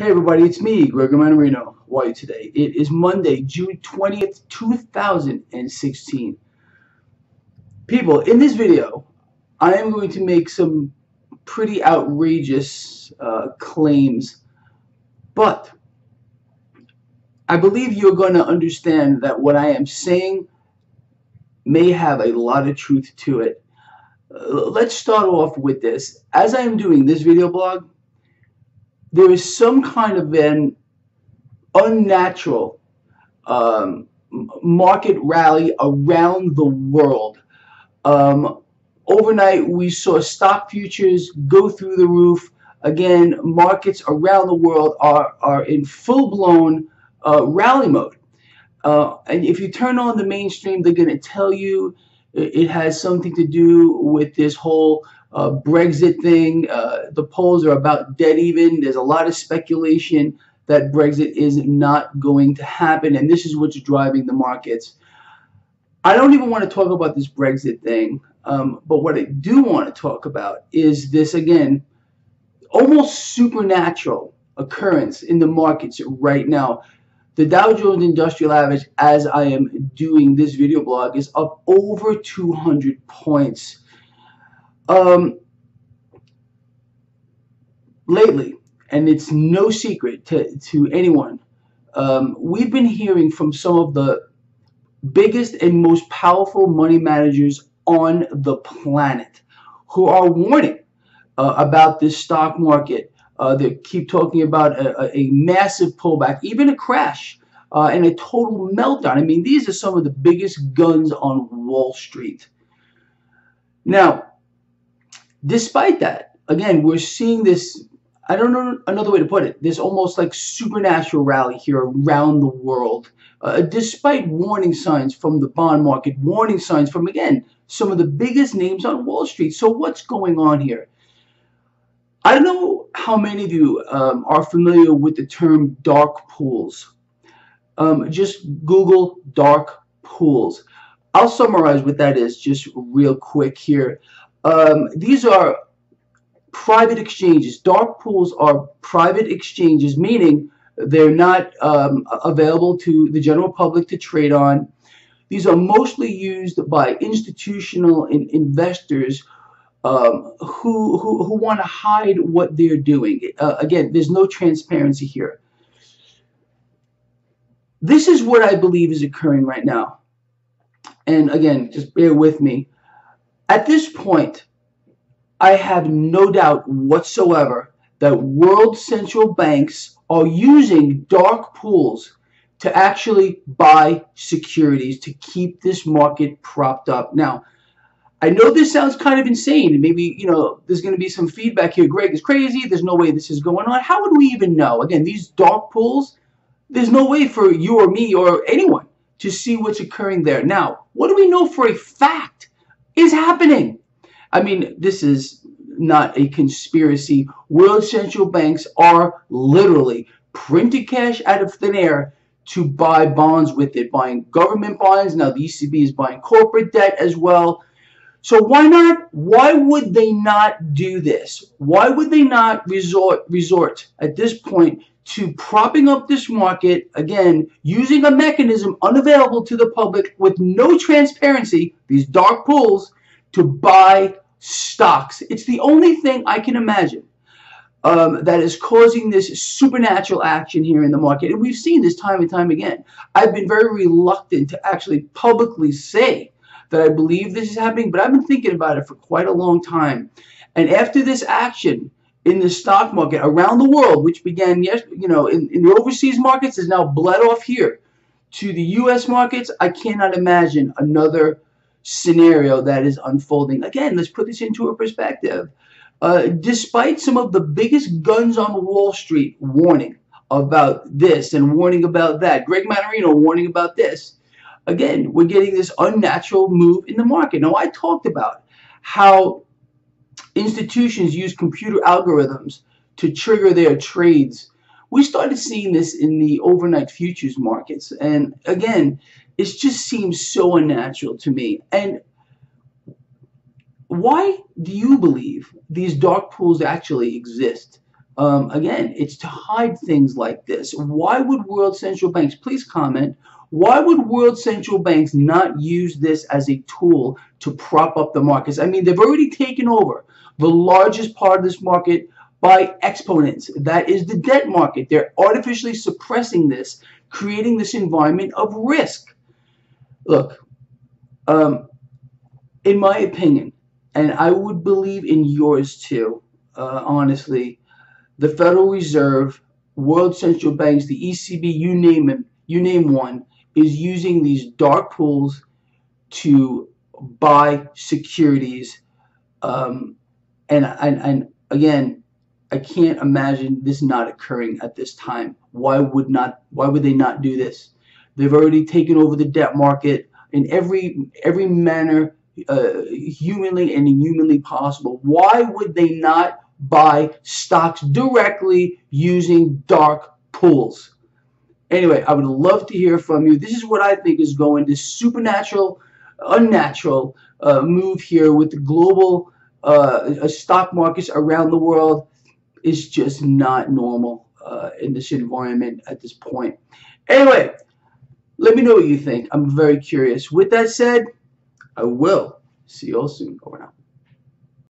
Hey everybody, it's me, Gregory Mannarino. How are you today? It is Monday, June 20th, 2016. People, in this video, I am going to make some pretty outrageous uh, claims, but I believe you're going to understand that what I am saying may have a lot of truth to it. Uh, let's start off with this. As I am doing this video blog, there is some kind of an unnatural um, market rally around the world. Um, overnight, we saw stock futures go through the roof. Again, markets around the world are, are in full-blown uh, rally mode. Uh, and if you turn on the mainstream, they're going to tell you it has something to do with this whole uh, Brexit thing. Uh, the polls are about dead even. There's a lot of speculation that Brexit is not going to happen, and this is what's driving the markets. I don't even want to talk about this Brexit thing, um, but what I do want to talk about is this again, almost supernatural occurrence in the markets right now. The Dow Jones Industrial Average, as I am doing this video blog, is up over 200 points um, lately, and it's no secret to, to anyone, um, we've been hearing from some of the biggest and most powerful money managers on the planet who are warning uh, about this stock market. Uh, they keep talking about a, a, massive pullback, even a crash, uh, and a total meltdown. I mean, these are some of the biggest guns on Wall Street. Now, Despite that, again, we're seeing this, I don't know another way to put it, this almost like supernatural rally here around the world. Uh, despite warning signs from the bond market, warning signs from, again, some of the biggest names on Wall Street. So what's going on here? I don't know how many of you um, are familiar with the term dark pools. Um, just Google dark pools. I'll summarize what that is just real quick here. Um, these are private exchanges. Dark pools are private exchanges, meaning they're not um, available to the general public to trade on. These are mostly used by institutional in investors um, who, who, who want to hide what they're doing. Uh, again, there's no transparency here. This is what I believe is occurring right now. And again, just bear with me. At this point, I have no doubt whatsoever that world central banks are using dark pools to actually buy securities to keep this market propped up. Now, I know this sounds kind of insane. Maybe, you know, there's going to be some feedback here. Greg is crazy. There's no way this is going on. How would we even know? Again, these dark pools, there's no way for you or me or anyone to see what's occurring there. Now, what do we know for a fact? Is happening. I mean, this is not a conspiracy. World central banks are literally printing cash out of thin air to buy bonds with it, buying government bonds. Now the ECB is buying corporate debt as well. So why not? Why would they not do this? Why would they not resort resort at this point to propping up this market again using a mechanism unavailable to the public with no transparency, these dark pools, to buy stocks. It's the only thing I can imagine um, that is causing this supernatural action here in the market. And we've seen this time and time again. I've been very reluctant to actually publicly say that I believe this is happening, but I've been thinking about it for quite a long time. And after this action in the stock market around the world, which began, yes, you know, in, in the overseas markets, is now bled off here to the U.S. markets, I cannot imagine another scenario that is unfolding. Again, let's put this into a perspective. Uh, despite some of the biggest guns on Wall Street warning about this and warning about that, Greg Mannarino warning about this, again, we're getting this unnatural move in the market. Now, I talked about how institutions use computer algorithms to trigger their trades. We started seeing this in the overnight futures markets. And again, it just seems so unnatural to me. And why do you believe these dark pools actually exist? Um, again, it's to hide things like this. Why would world central banks, please comment, why would world central banks not use this as a tool to prop up the markets? I mean, they've already taken over the largest part of this market by exponents. That is the debt market. They're artificially suppressing this, creating this environment of risk. Look, um, in my opinion, and I would believe in yours too, uh, honestly, the Federal Reserve, world central banks, the ECB, you name it, you name one, is using these dark pools to buy securities. Um, and, and, and again, I can't imagine this not occurring at this time. Why would not? Why would they not do this? They've already taken over the debt market in every every manner, uh, humanly and inhumanly possible. Why would they not buy stocks directly using dark pools? Anyway, I would love to hear from you. This is what I think is going this supernatural, unnatural uh, move here with the global uh, stock markets around the world is just not normal uh, in this environment at this point. Anyway, let me know what you think. I'm very curious. With that said, I will see you all soon. Over now.